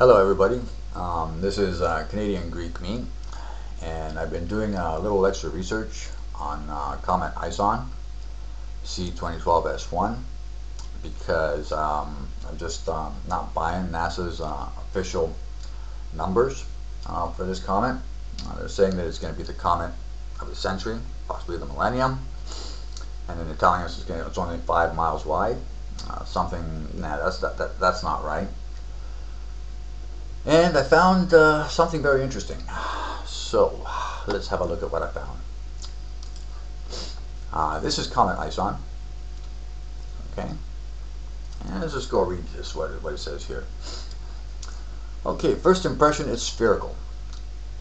Hello everybody, um, this is uh, Canadian Greek me and I've been doing a little extra research on uh, Comet ISON C2012S1 because um, I'm just um, not buying NASA's uh, official numbers uh, for this comet. Uh, they're saying that it's going to be the comet of the century, possibly the millennium, and then they're telling us it's, gonna, it's only five miles wide. Uh, something, nah, that's, that, that, that's not right. And I found uh, something very interesting. So let's have a look at what I found. Uh, this is Comet ISON. Okay. And let's just go read this, what, what it says here. Okay, first impression, it's spherical.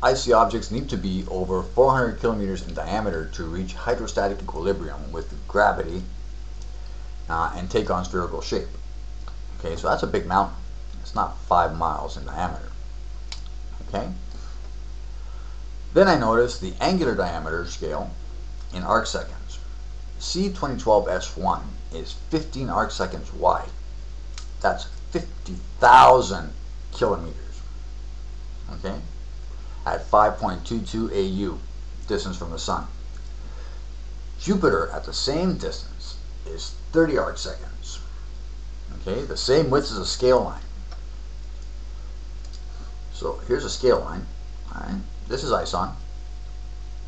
Icy objects need to be over 400 kilometers in diameter to reach hydrostatic equilibrium with gravity uh, and take on spherical shape. Okay, so that's a big mountain. It's not five miles in diameter. Okay. Then I noticed the angular diameter scale in arc seconds. C2012S1 is 15 arc seconds wide. That's 50,000 kilometers. Okay. At 5.22 AU, distance from the sun. Jupiter at the same distance is 30 arc seconds. Okay, the same width as a scale line. So here's a scale line. This is ISON.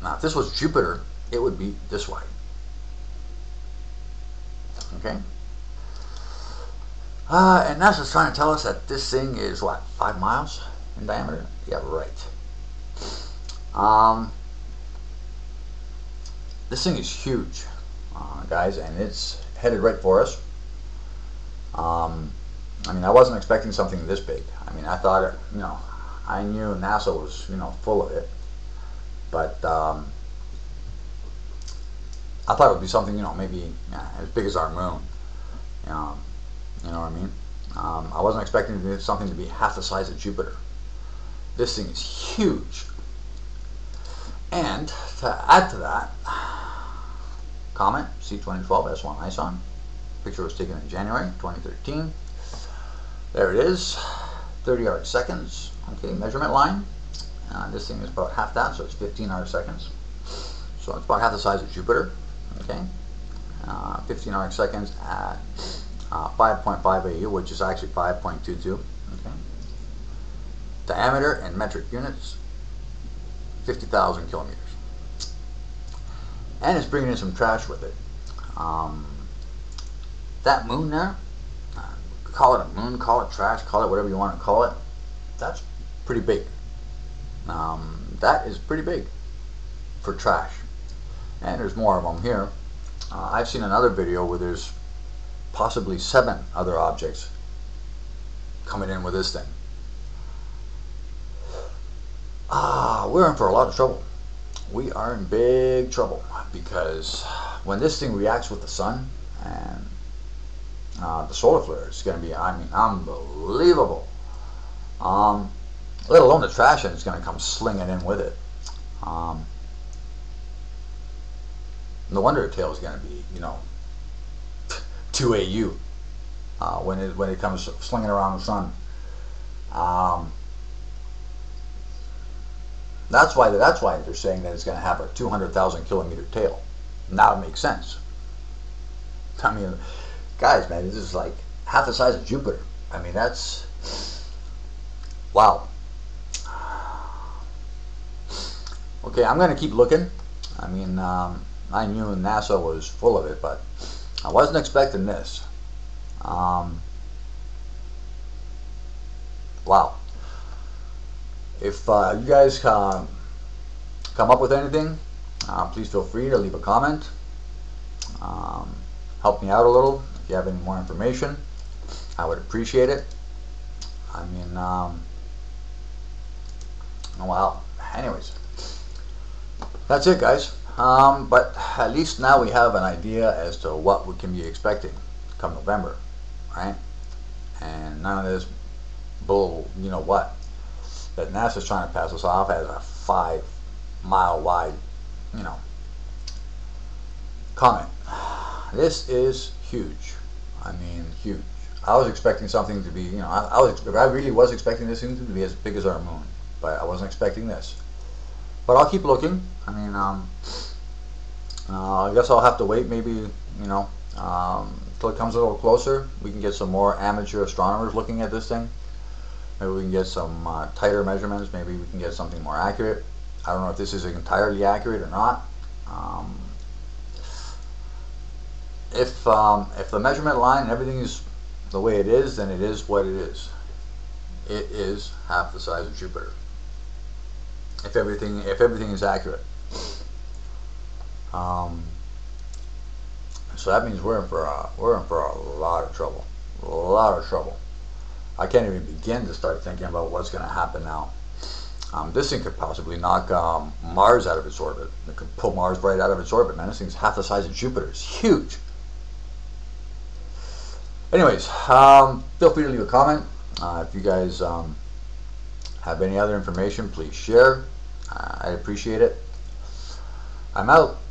Now, if this was Jupiter, it would be this wide. Okay. Uh, and NASA's trying to tell us that this thing is what five miles in diameter. Yeah, right. Um, this thing is huge, uh, guys, and it's headed right for us. Um, I mean, I wasn't expecting something this big. I mean, I thought, it, you know, I knew NASA was, you know, full of it, but um, I thought it would be something, you know, maybe yeah, as big as our moon. Um, you know what I mean? Um, I wasn't expecting something to be half the size of Jupiter. This thing is huge. And to add to that, Comet C2012 S1 ISON. Picture was taken in January 2013. There it is, 30 arc seconds. Okay, measurement line. Uh, this thing is about half that, so it's 15 arc seconds. So it's about half the size of Jupiter. Okay, uh, 15 arc seconds at uh, 5.5 AU, which is actually 5.22. Okay, diameter in metric units, 50,000 kilometers. And it's bringing in some trash with it. Um, that moon there, uh, call it a moon, call it trash, call it whatever you want to call it, that's pretty big. Um, that is pretty big for trash. And there's more of them here. Uh, I've seen another video where there's possibly seven other objects coming in with this thing. Ah, we're in for a lot of trouble. We are in big trouble because when this thing reacts with the sun and uh, the solar flare is going to be, I mean, unbelievable. Um, let alone the trash it's going to come slinging in with it. Um, no wonder the tail is going to be, you know, 2 AU uh, when it when it comes slinging around the sun. Um, that's why that's why they're saying that it's going to have a 200,000 kilometer tail. Now it makes sense. I mean, guys, man, this is like half the size of Jupiter. I mean, that's wow. Okay, I'm going to keep looking. I mean, um, I knew NASA was full of it, but I wasn't expecting this. Um, wow. If uh, you guys uh, come up with anything, uh, please feel free to leave a comment. Um, help me out a little. If you have any more information, I would appreciate it. I mean, um, wow. Anyways, that's it, guys. Um, but at least now we have an idea as to what we can be expecting come November, right? And none of this bull, you know what, that NASA's trying to pass us off as a five mile wide, you know, comet. This is huge. I mean, huge. I was expecting something to be, you know, I, I was, I really was expecting this thing to be as big as our moon, but I wasn't expecting this. But I'll keep looking. I mean, um, uh, I guess I'll have to wait maybe, you know, um, it comes a little closer. We can get some more amateur astronomers looking at this thing. Maybe we can get some uh, tighter measurements. Maybe we can get something more accurate. I don't know if this is entirely accurate or not. Um, if um, if the measurement line and everything is the way it is, then it is what it is. It is half the size of Jupiter. If everything if everything is accurate. Um, so that means we're in for a, we're in for a lot of trouble, a lot of trouble. I can't even begin to start thinking about what's going to happen now. Um, this thing could possibly knock um, Mars out of its orbit. It could pull Mars right out of its orbit, man. This thing's half the size of Jupiter. It's huge. Anyways, um, feel free to leave a comment. Uh, if you guys um, have any other information, please share. I appreciate it. I'm out.